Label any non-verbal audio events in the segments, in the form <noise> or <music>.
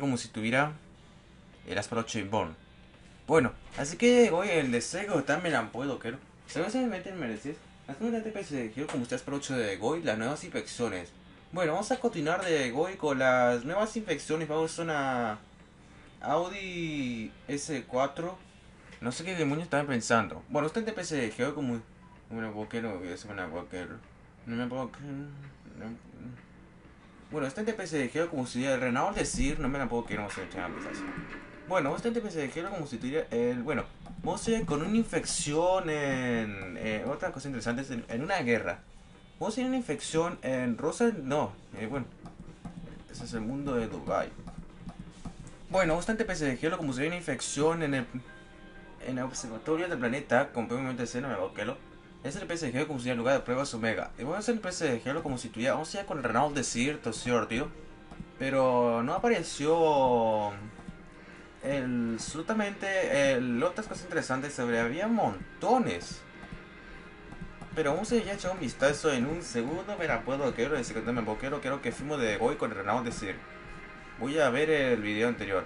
como si tuviera el Asparo Chainborn. Bueno, así que hoy el de Sego también la puedo, quiero. Se me meten mereces. Las nuevas de PSG como ustedes por 8 de Goy, las nuevas infecciones. Bueno, vamos a continuar de Goy con las nuevas infecciones. Vamos a una Audi S4. No sé qué demonios estaban pensando. Bueno, usted de PSG como una boquero, es una boquero. No me puedo Bueno, este de PSG como si el Renault decir, no me la puedo creer, no sé, Bueno, este de PSG como si tuviera el, bueno, ir con una infección en, eh, otra cosa interesante es en, una guerra. A ir una infección en Rosa, no, eh, bueno, ese es el mundo de Dubai. Bueno, bastante PSG como si hubiera una infección en el, en el observatorio del planeta, con obviamente no me lo es el PSG como si el lugar de pruebas Omega. Y a hacer el PSG si tuviera, vamos a ir con el Renault Desierto, ¿cierto, tío? Pero no apareció el, absolutamente el, otras cosas interesantes sobre había montones. Pero vamos a ya echar un vistazo en un segundo. Mira, puedo, quiero decir que me quiero, que fuimos de hoy con el Renault Desierto. Voy a ver el video anterior.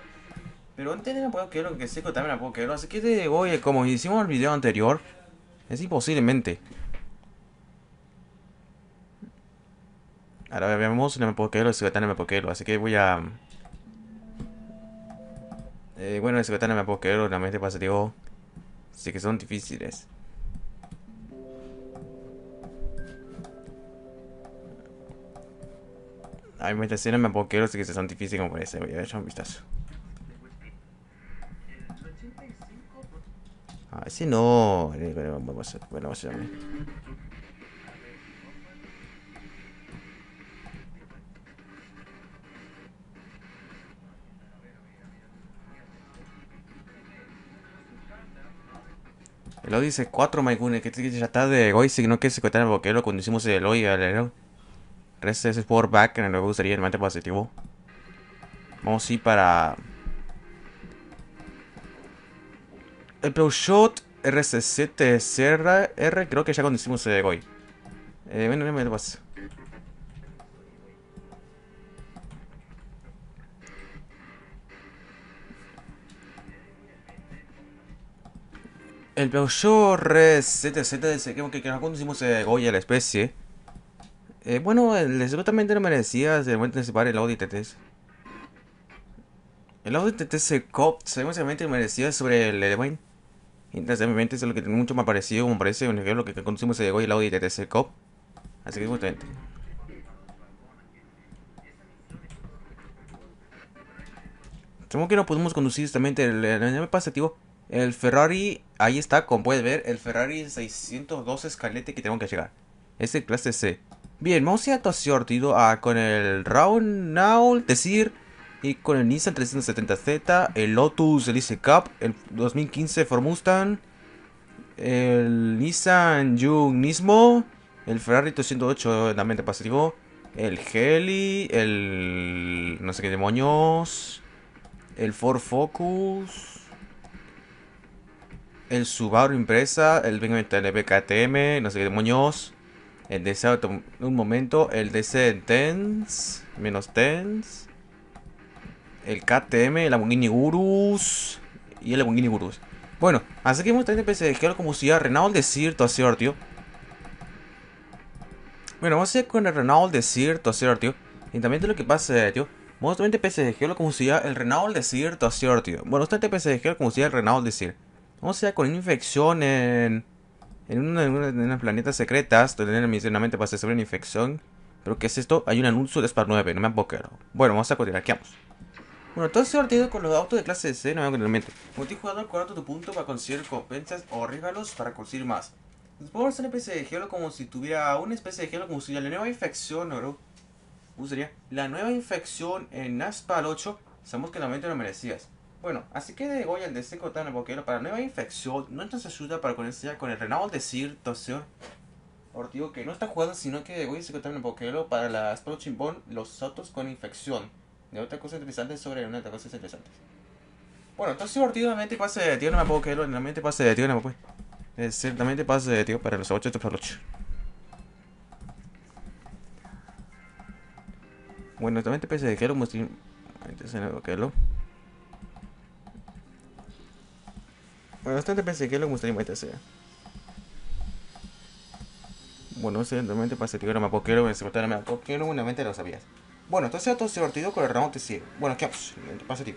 Pero antes de me puedo quiero que seco también puedo quiero. Así que de hoy, como hicimos el video anterior. Es imposiblemente. Ahora veamos no me puedo quedar el secretario me puedo quedar, así que voy a... Eh, bueno, el secretario me puedo quedar, realmente pasa, digo... Sí que son difíciles. Hay meditaciones me puedo quedar, así que son difíciles como parece. Voy a echar un vistazo. Ah, ese no. Vamos a, bueno, vamos a El hoy dice 4 Maigune, que ya está de hoy, si no se cuenta el boquero cuando hicimos el hoy al Resta ese Sport Back, en el que gustaría el mate positivo. Vamos a ir para el ProShot RC7CR, creo que ya cuando hicimos el hoy. Eh, bueno, no me pasa. El Peugeot RZ7Z que, que cuando hicimos el Goya a la especie. Eh, bueno, el, absolutamente no merecía de momento de el Audi TTS. El Audi TTS Cop seguramente merecía sobre el Edwin. Interesantemente es lo que mucho me ha parecido, como parece un ejemplo que conocimos se llegó y el Audi TTC Cop. Así que justamente. Supongo que no podemos conducir justamente el, el, pasativo. El Ferrari, ahí está, como puedes ver, el Ferrari 602 escalete que tengo que llegar. Es el clase C. Bien, vamos a ir a con el Round Now, decir y con el Nissan 370Z, el Lotus Elise Cup, el 2015 Ford Mustang, el Nissan Juke Nismo, el Ferrari 208 también te pasativo, el Heli, el no sé qué demonios, el Ford Focus, el Subaru Impresa, el BMW KTM, no sé qué demonios, el DC un momento, el DC Tense, menos Tense el KTM, el Lamborghini Gurus y el Lamborghini Gurus. Bueno, así que hemos tenido PSG como si ya Renault Desierto, así, tío. Bueno, vamos a ir con el Renault Desierto, así, tío. Y también de lo que pasa, tío. Vamos a tener PSG como si ya el Renault Desierto, así, tío. Bueno, usted PSG como si ya el Renault Desierto. Vamos a ir con una infección en... En una, en una, unas planetas secretas, donde misionamente pasa sobre una infección. Pero ¿qué es esto? Hay un anuncio de Spar 9, no me apocero. Bueno, vamos a continuar, aquí vamos. Bueno, todo ese partido con los autos de clase C, no me Multijugador, cuarto tu punto para conseguir recompensas o regalos para conseguir más. Después una especie de gelo como si tuviera una especie de gelo como si la nueva infección, ¿no? Usaría la nueva infección en Aspal 8. Sabemos que normalmente lo merecías. Bueno, así que de hoy al de seco tan el boquero para nueva infección no nos ayuda para conocer con el Renault de Cirtoción. Por digo que no está jugando, sino que de hoy se el boquero para las Pro Chimbón los autos con infección de otras cosas interesantes sobre una de las cosas interesantes. Bueno, entonces últimamente pase de tío, no me puedo creerlo, realmente pase de tío, no me puedo. Es ciertamente pase de tío para los 8 para los 8. Bueno, también te pese de Hello Muslim. Entonces no Hello. Bueno, bastante pensé que lo Muslim este sea. Bueno, ciertamente pase de tío, no me puedo creerlo, en secretario no me puedo creerlo, una mente lo sabías. Bueno, entonces todo se partido con el round de 7. Bueno, ¿qué pasa, tío?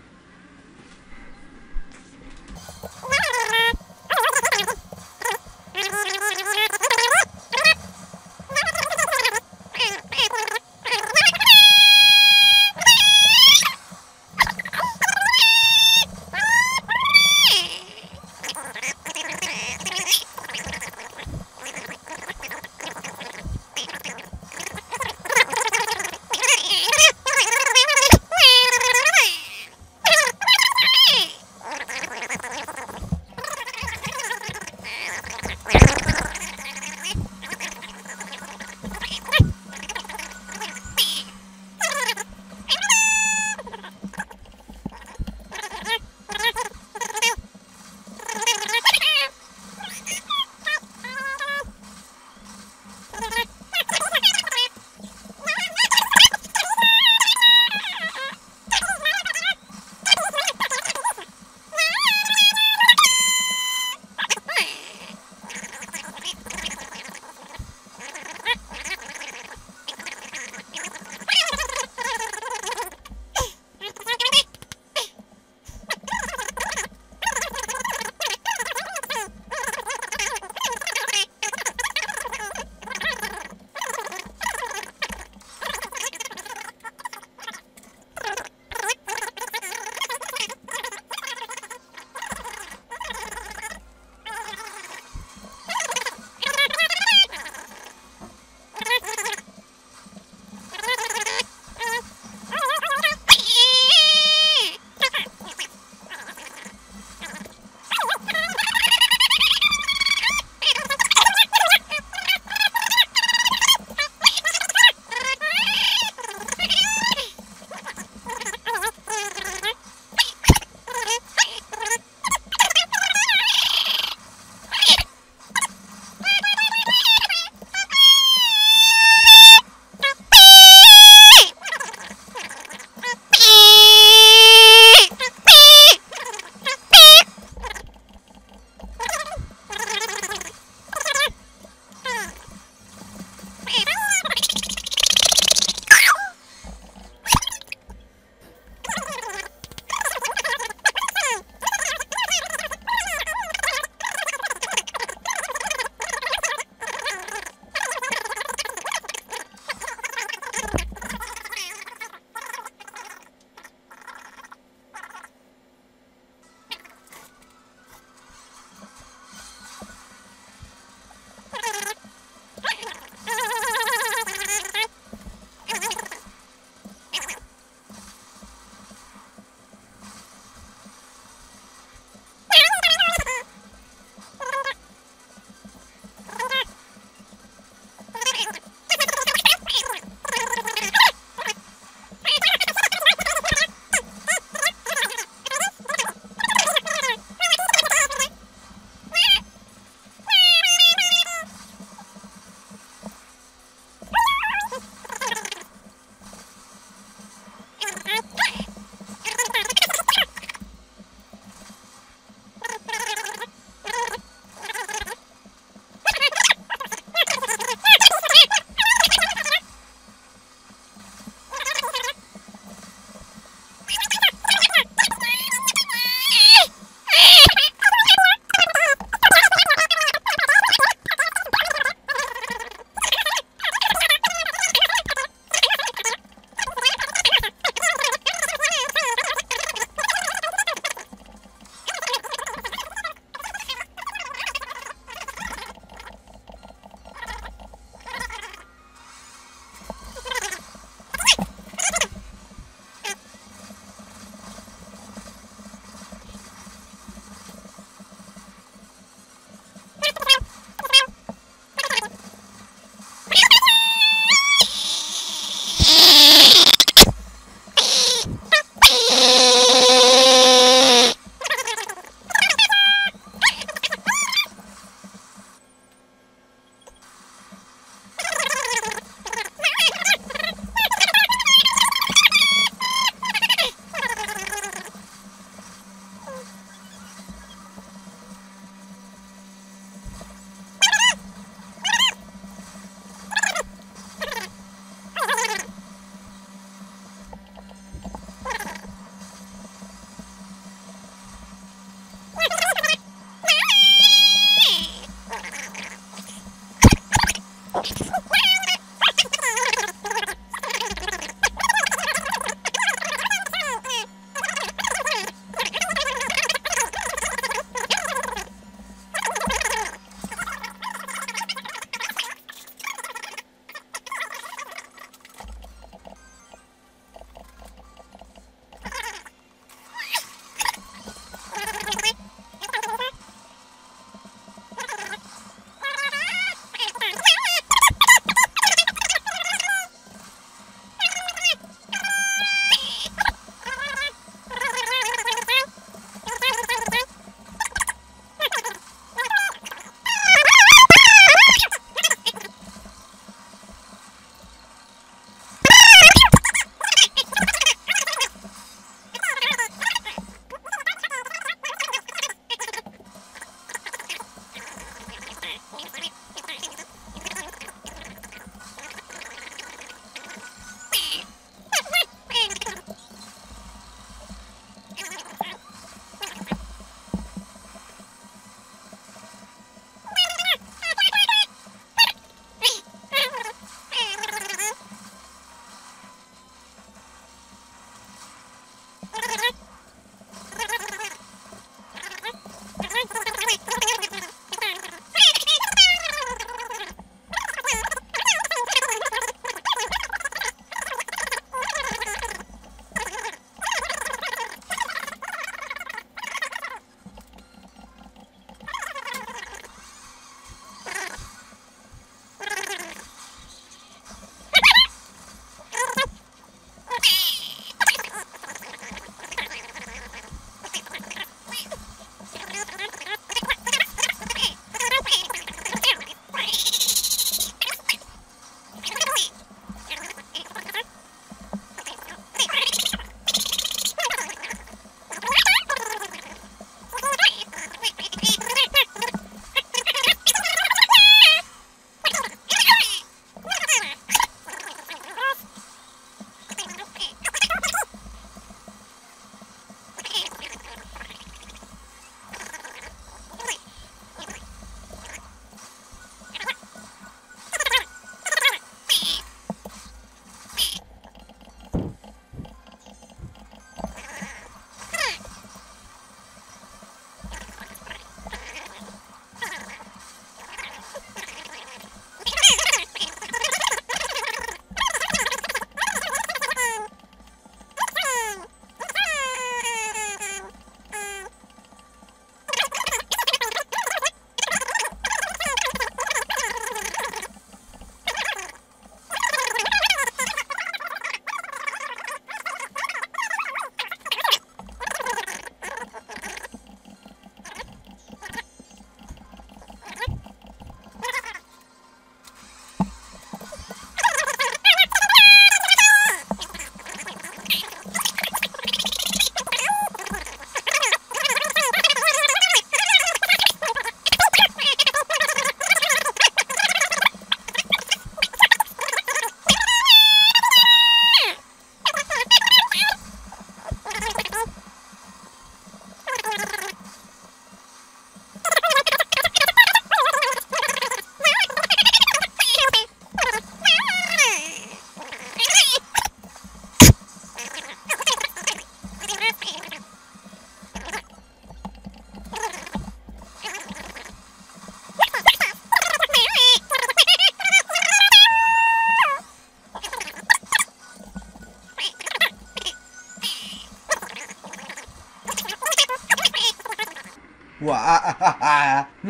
<laughs>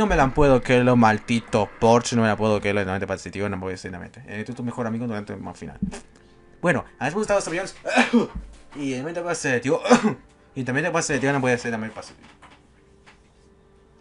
maldito Porsche, no me la puedo que lo de positivo, no puedo decir Eh, tú tu mejor amigo durante el más final. Bueno, ¿has gustado estos aviones? <coughs> <coughs> Y también te pasa tío. Y también te pasa tío, no puede ser también positivo.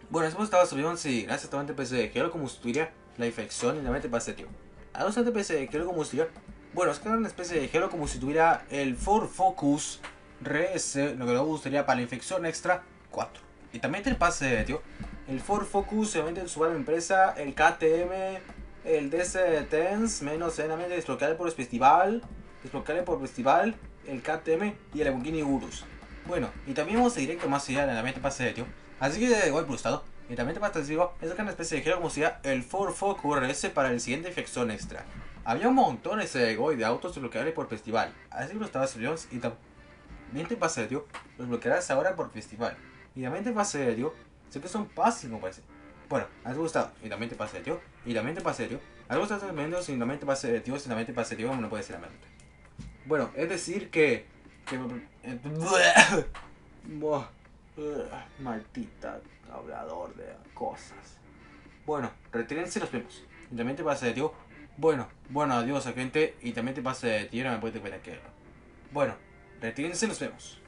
Bueno, hemos estado aviones y gracias a TPC, que lo combustible, la infección y también te pasa tío. A los TPC, que lo combustible. Bueno, es que era una especie de gelo como si tuviera el Ford Focus RS, lo que luego gustaría para la infección extra 4. Y también te pase, tío, el Ford Focus, obviamente su empresa, el KTM, el DC Tense, menos enamente desbloqueable por el festival, desbloqueable por festival, el KTM y el Lamborghini Urus. Bueno, y también vamos a directo más allá de la mente pase, tío. Así que igual estado Y también te pasa, digo, es una especie de giro como si el Ford Focus RS para el siguiente infección extra. Había un montón ese de autos desbloqueables por festival. Así que los estabas y también te pasa, tío. Los bloquearás ahora por festival. Y también te pasa, tío. Sé que son fáciles, como parece. Bueno, has gustado. Y también te pasa, tío. Y también te pasa, tío. Has gustado también, y también te pasa, tío. Si también te pasa, tío, no puede ser la mente. Bueno, es decir que. que <coughs> <coughs> maldita hablador de cosas. Bueno, retírense los vemos. Y también te pasa, tío. Bueno, bueno, adiós, gente. Y también te pasa de tierra, me puede que. Bueno, retírense, nos vemos.